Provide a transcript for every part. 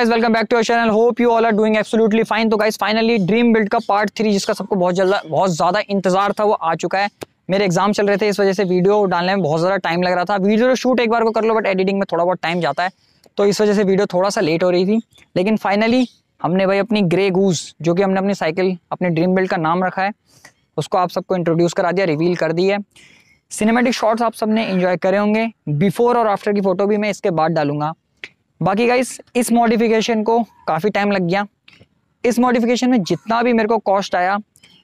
Guys welcome back to your channel hope you all are doing absolutely fine तो guys finally dream build का part three जिसका सबको बहुत जल्द, बहुत ज़्यादा इंतज़ार था, वो आ चुका है। मेरे एग्ज़ाम चल रहे थे, इस वजह से वीडियो डालने में बहुत ज़्यादा टाइम लग रहा था। वीडियो तो शूट एक बार को कर लो बट एडिटिंग में थोड़ा बहुत टाइम जाता है। तो इस वजह से वीडियो थोड़ा सा लेट हो रही थी। लेकिन फाइनली हमने भाई अपनी ग्रे गूज जो कि हमने अपनी साइकिल अपने ड्रीम बिल्ड का नाम रखा है, उसको आप सबको इंट्रोड्यूस करा दिया रिवील कर दी है। सिनेमेटिक शॉट्स आप सबने इंजॉय करे होंगे। बिफोर और आफ्टर की फ़ोटो भी मैं इसके बाद डालूँगा। बाकी गाइस इस मॉडिफिकेशन को काफ़ी टाइम लग गया। इस मॉडिफिकेशन में जितना भी मेरे को कॉस्ट आया,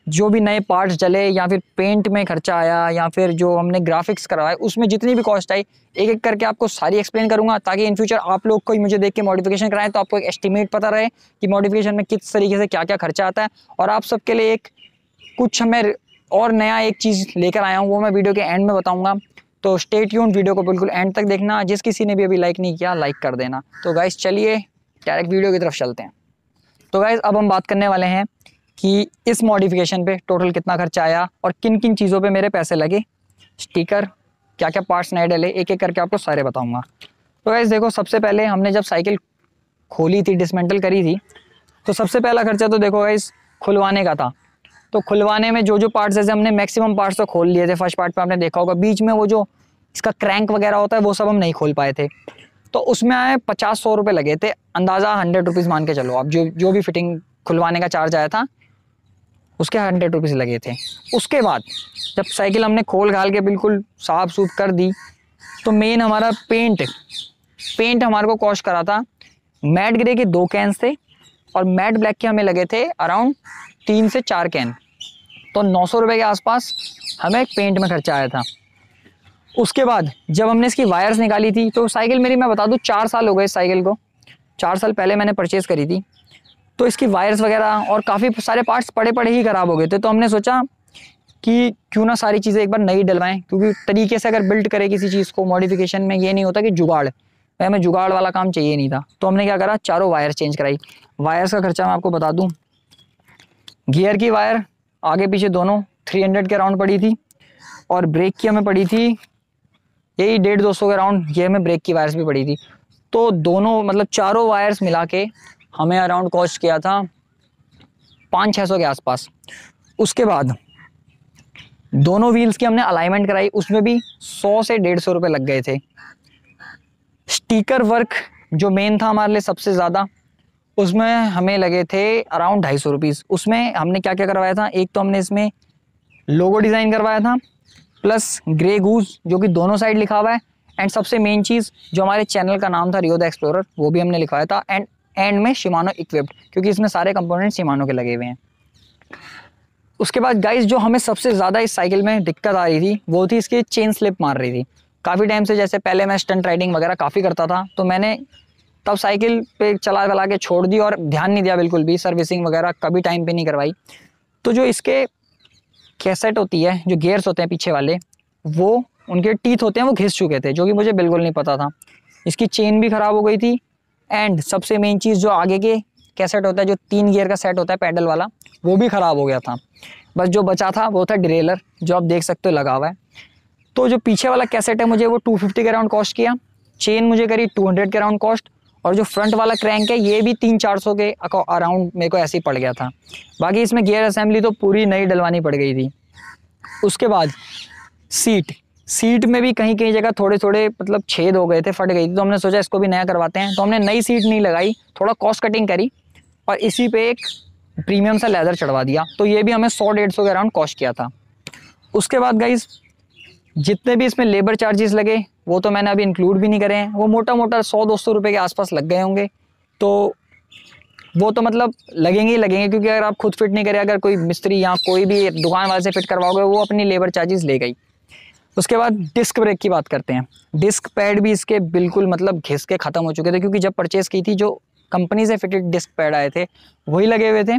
जो भी नए पार्ट्स जले, या फिर पेंट में खर्चा आया, या फिर जो हमने ग्राफिक्स करवाए, उसमें जितनी भी कॉस्ट आई एक एक करके आपको सारी एक्सप्लेन करूँगा, ताकि इन फ्यूचर आप लोग कोई मुझे देख के मॉडिफिकेशन कराएँ तो आपको एक एस्टिमेट पता रहे कि मॉडिफिकेशन में किस तरीके से क्या क्या खर्चा आता है। और आप सबके लिए एक कुछ हमें और नया एक चीज़ लेकर आया हूँ, वो मैं वीडियो के एंड में बताऊँगा। तो स्टेट यून वीडियो को बिल्कुल एंड तक देखना। जिस किसी ने भी अभी लाइक नहीं किया लाइक कर देना। तो गाइस चलिए डायरेक्ट वीडियो की तरफ़ चलते हैं। तो गाइस अब हम बात करने वाले हैं कि इस मॉडिफिकेशन पे टोटल कितना खर्चा आया और किन किन चीज़ों पे मेरे पैसे लगे। स्टिकर क्या क्या पार्ट्स नए डले एक एक करके आपको सारे बताऊँगा। तो गाइस देखो, सबसे पहले हमने जब साइकिल खोली थी डिसमेंटल करी थी तो सबसे पहला खर्चा तो देखो गाइस खुलवाने का था। तो खुलवाने में जो जो पार्ट्स जैसे हमने मैक्सिमम पार्ट्स तो खोल लिए थे। फ़र्स्ट पार्ट पे आपने देखा होगा, बीच में वो जो इसका क्रैंक वगैरह होता है, वो सब हम नहीं खोल पाए थे। तो उसमें आए पचास सौ रुपये लगे थे। अंदाज़ा हंड्रेड रुपीज़ मान के चलो आप, जो जो भी फिटिंग खुलवाने का चार्ज आया था, उसके हंड्रेड रुपीज़ लगे थे। उसके बाद जब साइकिल हमने खोल घाल के बिल्कुल साफ़ सूफ कर दी तो मेन हमारा पेंट पेंट हमारे को कॉस्ट करा था। मैट ग्रे के दो कैंस थे और मैट ब्लैक के हमें लगे थे अराउंड तीन से चार कैन तो नौ सौ के आसपास हमें पेंट में खर्चा आया था। उसके बाद जब हमने इसकी वायर्स निकाली थी तो साइकिल मेरी मैं बता दूँ, चार साल हो गए इस साइकिल को। चार साल पहले मैंने परचेज़ करी थी। तो इसकी वायर्स वगैरह और काफ़ी सारे पार्ट्स पड़े पड़े ही ख़राब हो गए थे। तो हमने सोचा कि क्यों ना सारी चीज़ें एक बार नई डलवाएँ, क्योंकि तरीके से अगर बिल्ड करें किसी चीज़ को मॉडिफिकेशन में ये नहीं होता कि जुगाड़ भाई हमें जुगाड़ वाला काम चाहिए नहीं था। तो हमने क्या करा, चारों वायर चेंज कराई। वायर्स का खर्चा मैं आपको बता दूँ। गियर की वायर आगे पीछे दोनों 300 के राउंड पड़ी थी और ब्रेक की हमें पड़ी थी यही डेढ़ दो सौ के राउंड ये हमें ब्रेक की वायर्स भी पड़ी थी। तो दोनों मतलब चारों वायर्स मिला के हमें अराउंड कॉस्ट किया था पाँच छः सौ के आसपास। उसके बाद दोनों व्हील्स की हमने अलाइनमेंट कराई, उसमें भी सौ से डेढ़ सौ रुपये लग गए थे। स्टीकर वर्क जो मेन था हमारे लिए सबसे ज़्यादा उसमें हमें लगे थे अराउंड ढाई सौ रुपीज़ उसमें हमने क्या क्या करवाया था? एक तो हमने इसमें लोगो डिज़ाइन करवाया था प्लस ग्रे गूज जो कि दोनों साइड लिखा हुआ है एंड सबसे मेन चीज़ जो हमारे चैनल का नाम था रियो द एक्सप्लोरर वो भी हमने लिखवाया था एंड एंड में शिमानो इक्विप्ड क्योंकि इसमें सारे कंपोनेंट शिमानो के लगे हुए हैं। उसके बाद गाइस जो हमें सबसे ज़्यादा इस साइकिल में दिक्कत आ रही थी, वो थी इसकी चेन स्लिप मार रही थी। काफ़ी टाइम से जैसे पहले मैं स्टंट राइडिंग वगैरह काफ़ी करता था तो मैंने तब साइकिल पे चला चला के छोड़ दी और ध्यान नहीं दिया बिल्कुल भी, सर्विसिंग वगैरह कभी टाइम पे नहीं करवाई। तो जो इसके कैसेट होती है, जो गेयर्स होते हैं पीछे वाले, वो उनके टीथ होते हैं, वो घिस चुके थे, जो कि मुझे बिल्कुल नहीं पता था। इसकी चेन भी ख़राब हो गई थी एंड सबसे मेन चीज़ जो आगे के कैसेट होता है, जो तीन गियर का सेट होता है पैडल वाला, वो भी ख़राब हो गया था। बस जो बचा था, वो था ड्रेलर जो आप देख सकते हो लगा हुआ है। तो जो पीछे वाला कैसेट है, मुझे वो 250 के राउंड कॉस्ट किया। चेन मुझे करी 200 के राउंड कॉस्ट और जो फ्रंट वाला क्रैंक है, ये भी तीन चार सौ के अराउंड मेरे को ऐसे ही पड़ गया था। बाकी इसमें गियर असेंबली तो पूरी नई डलवानी पड़ गई थी। उसके बाद सीट सीट में भी कहीं कहीं जगह थोड़े थोड़े मतलब छेद हो गए थे, फट गई थी। तो हमने सोचा इसको भी नया करवाते हैं। तो हमने नई सीट नहीं लगाई, थोड़ा कॉस्ट कटिंग करी और इसी पे एक प्रीमियम सा लेदर चढ़वा दिया। तो ये भी हमें सौ डेढ़ सौ के अराउंड कॉस्ट किया था। उसके बाद गाइज़ जितने भी इसमें लेबर चार्जेस लगे, वो तो मैंने अभी इंक्लूड भी नहीं करे हैं। वो मोटा मोटा सौ दो सौ रुपये के आसपास लग गए होंगे। तो वो तो मतलब लगेंगे ही लगेंगे, क्योंकि अगर आप खुद फिट नहीं करें, अगर कोई मिस्त्री या कोई भी दुकान वाले से फिट करवाओगे, वो अपनी लेबर चार्जेस ले गई। उसके बाद डिस्क ब्रेक की बात करते हैं। डिस्क पैड भी इसके बिल्कुल मतलब घिस के ख़त्म हो चुके थे, क्योंकि जब परचेज़ की थी, जो कंपनी से फिटेड डिस्क पैड आए थे, वही लगे हुए थे।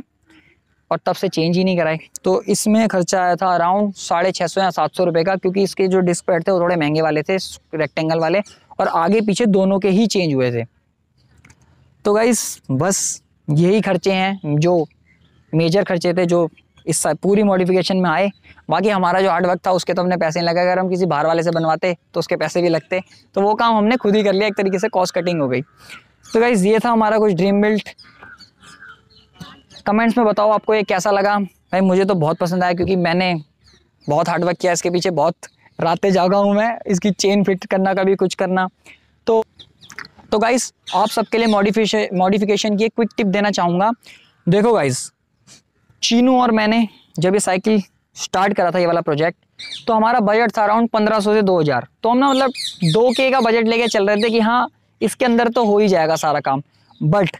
और तब से चेंज ही नहीं कराए तो इसमें खर्चा आया था अराउंड साढ़े छः सौ या सात सौ रुपये का, क्योंकि इसके जो डिस्क पैड थे वो थोड़े महँगे वाले थे रेक्टेंगल वाले, और आगे पीछे दोनों के ही चेंज हुए थे। तो गाइस बस यही खर्चे हैं, जो मेजर खर्चे थे, जो इस पूरी मॉडिफिकेशन में आए। बाकी हमारा जो हार्डवर्क था, उसके तो हमने पैसे नहीं लगे। अगर हम किसी बाहर वाले से बनवाते तो उसके पैसे भी लगते। तो वो काम हमने खुद ही कर लिया, एक तरीके से कॉस्ट कटिंग हो गई। तो गाइज़ ये था हमारा कुछ ड्रीम बिल्ट कमेंट्स में बताओ आपको ये कैसा लगा? भाई, मुझे तो बहुत पसंद आया क्योंकि मैंने बहुत हार्डवर्क किया इसके पीछे, बहुत रातें जागा हूँ मैं इसकी चेन फिट करना, कभी कुछ करना। तो तो गाइस आप सबके लिए मॉडिफिकेशन मॉडिफिकेशन की एक क्विक टिप देना चाहूँगा। देखो गाइस चीनू और मैंने जब ये साइकिल स्टार्ट करा था ये वाला प्रोजेक्ट तो हमारा बजट था अराउंड पंद्रह सौ से दो हज़ार। तो हम ना मतलब दो के का बजट लेके चल रहे थे कि हाँ इसके अंदर तो हो ही जाएगा सारा काम। बट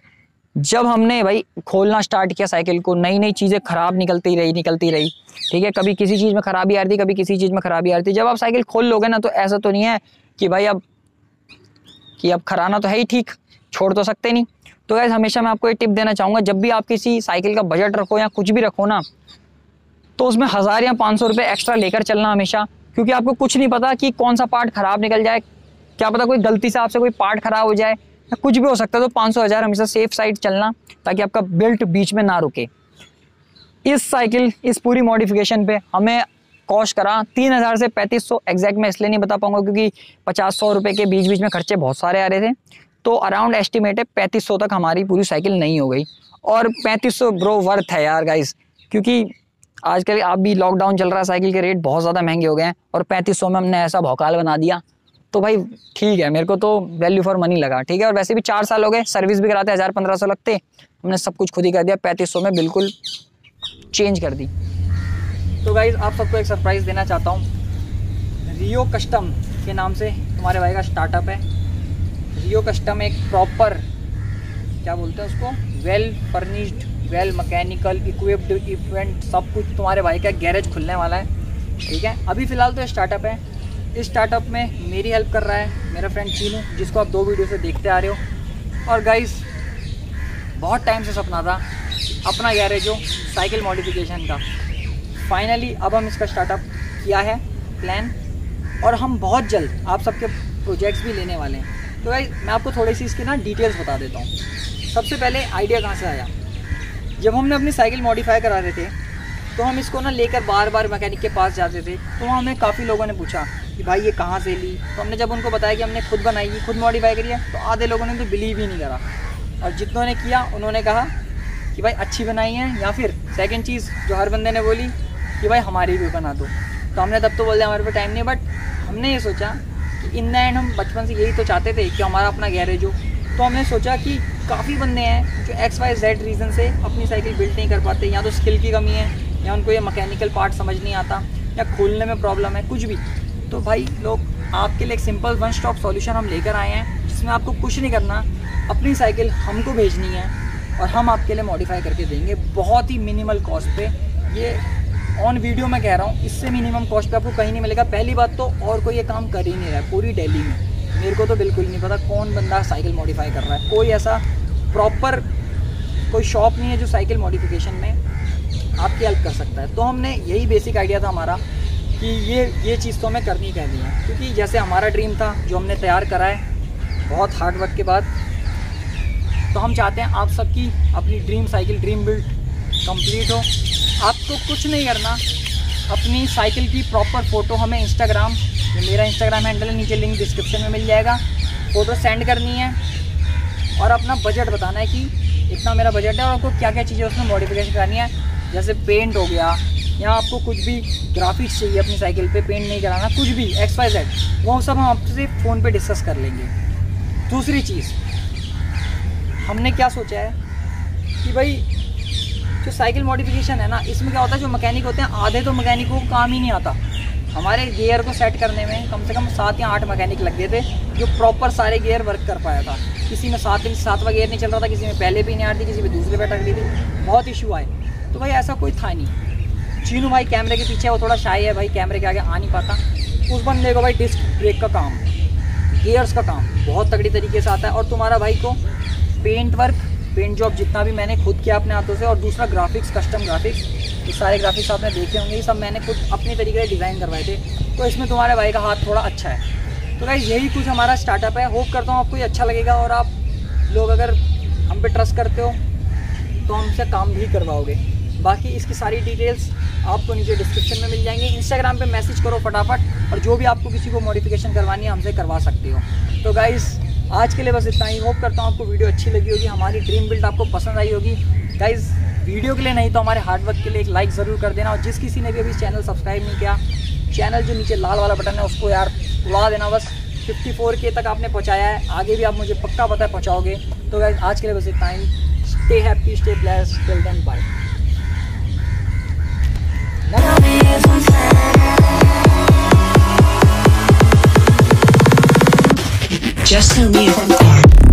जब हमने भाई खोलना स्टार्ट किया साइकिल को नई नई चीज़ें ख़राब निकलती रही निकलती रही। ठीक है? कभी किसी चीज़ में ख़राबी आ रही थी, कभी किसी चीज़ में ख़राबी आ रही थी। जब आप साइकिल खोल लोगे ना तो ऐसा तो नहीं है कि भाई अब, कि अब खराना तो है ही ठीक, छोड़ तो सकते नहीं। तो गैस हमेशा मैं आपको ये टिप देना चाहूँगा, जब भी आप किसी साइकिल का बजट रखो या कुछ भी रखो ना तो उसमें हज़ार या पाँच सौ रुपये एक्स्ट्रा लेकर चलना हमेशा, क्योंकि आपको कुछ नहीं पता कि कौन सा पार्ट ख़राब निकल जाए। क्या पता कोई गलती से आपसे कोई पार्ट ख़राब हो जाए या कुछ भी हो सकता है तो पाँच सौ हज़ार हमेशा सेफ़ साइड चलना, ताकि आपका बेल्ट बीच में ना रुके। इस साइकिल इस पूरी मॉडिफिकेशन पे हमें कॉस्ट करा, तीन हज़ार से पैंतीस सौ एग्जैक्ट मैं इसलिए नहीं बता पाऊँगा, क्योंकि पचास सौ रुपये के बीच बीच में खर्चे बहुत सारे आ रहे थे। तो अराउंड एस्टिमेट है, पैंतीस सौ तक हमारी पूरी साइकिल नहीं हो गई। और पैंतीस सौ ब्रो वर्थ है यार गाइस क्योंकि आजकल आप भी लॉकडाउन चल रहा है साइकिल के रेट बहुत ज़्यादा महँगे हो गए हैं, और पैंतीस सौ में हमने ऐसा भौकाल बना दिया। तो भाई ठीक है, मेरे को तो वैल्यू फॉर मनी लगा, ठीक है? और वैसे भी चार साल हो गए सर्विस भी कराते हज़ार पंद्रह सौ लगते, हमने सब कुछ खुद ही कर दिया, पैंतीस सौ में बिल्कुल चेंज कर दी। तो गाइज़ आप सबको एक सरप्राइज़ देना चाहता हूँ। रियो कस्टम के नाम से तुम्हारे भाई का स्टार्टअप है। रियो कस्टम एक प्रॉपर क्या बोलते हैं उसको? Well furnished well mechanical equipped equipment सब कुछ तुम्हारे भाई का गैरेज खुलने वाला है, ठीक है? अभी फ़िलहाल तो स्टार्टअप है। इस स्टार्टअप में मेरी हेल्प कर रहा है, मेरा फ्रेंड चीनू, जिसको आप दो वीडियो से देखते आ रहे हो। और गाइस बहुत टाइम से सपना था, अपना गैरेज हो साइकिल मॉडिफिकेशन का। फाइनली अब हम इसका स्टार्टअप किया है प्लान और हम बहुत जल्द, आप सबके प्रोजेक्ट्स भी लेने वाले हैं। तो भाई मैं आपको थोड़ी सी इसकी ना डिटेल्स बता देता हूँ। सबसे पहले आइडिया कहाँ से आया? जब हमने अपनी साइकिल मॉडिफाई करा रहे थे तो हम इसको ना लेकर बार बार मैकेनिक के पास जाते थे तो हमें काफ़ी लोगों ने पूछा कि भाई ये कहाँ से ली? तो हमने जब उनको बताया कि हमने खुद बनाई है, खुद मॉडिफाई करी है तो आधे लोगों ने तो बिलीव ही नहीं करा। और जितनों ने किया, उन्होंने कहा कि भाई अच्छी बनाई है, या फिर सेकेंड चीज़ जो हर बंदे ने बोली कि भाई हमारी भी बना दो। तो हमने तब तो बोल दिया, हमारे पास टाइम नहीं बट हमने ये सोचा कि इन द एंड हम बचपन से यही तो चाहते थे कि हमारा अपना गैरेज हो। तो हमने सोचा कि काफ़ी बंदे हैं जो एक्स वाई जेड रीज़न से अपनी साइकिल बिल्ड नहीं कर पाते, या तो स्किल की कमी है, या उनको ये मैकेनिकल पार्ट समझ नहीं आता, या खोलने में प्रॉब्लम है, कुछ भी। तो भाई लोग, आपके लिए एक सिंपल वन स्टॉप सॉल्यूशन हम लेकर आए हैं, जिसमें आपको कुछ नहीं करना, अपनी साइकिल हमको भेजनी है और हम आपके लिए मॉडिफाई करके देंगे। बहुत ही मिनिमल कॉस्ट पे। ये ऑन वीडियो में कह रहा हूँ, इससे मिनिमम कॉस्ट पे आपको कहीं नहीं मिलेगा। पहली बात तो और कोई ये काम कर ही नहीं रहा है, पूरी दिल्ली में। मेरे को तो बिल्कुल नहीं पता कौन बंदा साइकिल मॉडिफाई कर रहा है। कोई ऐसा प्रॉपर कोई शॉप नहीं है जो साइकिल मॉडिफिकेशन में आपकी हेल्प कर सकता है। तो हमने यही बेसिक आइडिया था हमारा। कि ये ये चीज़ तो हमें करनी कहनी है। क्योंकि जैसे हमारा ड्रीम था, जो हमने तैयार करा है, बहुत हार्ड वर्क के बाद तो हम चाहते हैं आप सबकी अपनी dream cycle dream build complete हो। आपको कुछ नहीं करना। अपनी साइकिल की प्रॉपर फ़ोटो हमें इंस्टाग्राम मेरा इंस्टाग्राम हैंडल है, नीचे लिंक डिस्क्रिप्शन में मिल जाएगा। फ़ोटो सेंड करनी है। और अपना बजट बताना है कि इतना मेरा बजट है और आपको क्या क्या चीज़ें उसमें मॉडिफिकेशन करनी है। जैसे पेंट हो गया या आपको कुछ भी ग्राफिक्स चाहिए, अपनी साइकिल पे पेंट नहीं कराना, कुछ भी एक्स वाई जेड वो सब हम आपसे फ़ोन पे डिस्कस कर लेंगे। दूसरी चीज़, हमने क्या सोचा है कि भाई, जो साइकिल मॉडिफिकेशन है ना, इसमें क्या होता है, जो मैकेनिक होते हैं, आधे तो मैकेनिकों को काम ही नहीं आता। हमारे गियर को सेट करने में कम से कम सात या आठ मैकेनिक लग गए थे, जो प्रॉपर सारे गियर वर्क कर पाया था। किसी में सात, सातवा गियर नहीं चल रहा था, किसी में पहले भी नहीं आ रही थी, किसी में दूसरे पे टक रही थी। बहुत इशू आए। तो भाई, ऐसा कोई था नहीं। चीनू भाई कैमरे के पीछे वो थोड़ा शाई है भाई, कैमरे के आगे आ नहीं पाता। उस बंदे को भाई डिस्क ब्रेक का काम, गियर्स का काम, बहुत तगड़ी तरीके से आता है। और तुम्हारा भाई को पेंट वर्क पेंट जॉब जितना भी मैंने खुद किया अपने हाथों से, और दूसरा ग्राफिक्स कस्टम ग्राफिक्स ये सारे ग्राफिक्स आपने देखे होंगे, ये सब मैंने खुद अपने तरीके से डिज़ाइन करवाए थे। तो इसमें तुम्हारे भाई का हाथ थोड़ा अच्छा है। तो भाई यही कुछ हमारा स्टार्टअप है। होप करता हूँ आपको ये अच्छा लगेगा, और आप लोग अगर हम पे ट्रस्ट करते हो तो हमसे काम भी करवाओगे। बाकी इसकी सारी डिटेल्स आपको नीचे डिस्क्रिप्शन में मिल जाएँगे। इंस्टाग्राम पे मैसेज करो फटाफट और जो भी आपको किसी को मॉडिफिकेशन करवानी है, हमसे करवा सकते हो। तो गाइज़ आज के लिए बस इतना ही। होप करता हूँ आपको वीडियो अच्छी लगी होगी, हमारी ड्रीम बिल्ड आपको पसंद आई होगी। गाइज़ वीडियो के लिए नहीं तो हमारे हार्डवर्क के लिए एक लाइक ज़रूर कर देना। और जिस किसी ने भी अभी चैनल सब्सक्राइब नहीं किया चैनल जो नीचे लाल वाला बटन है, उसको यार उड़ा देना बस। 54 के तक आपने पहुँचाया है। आगे भी आप मुझे पक्का पता है पहुँचाओगे। तो गाइज़ आज के लिए बस इतना ही। Stay happy stay bless till then bye Justin Newton.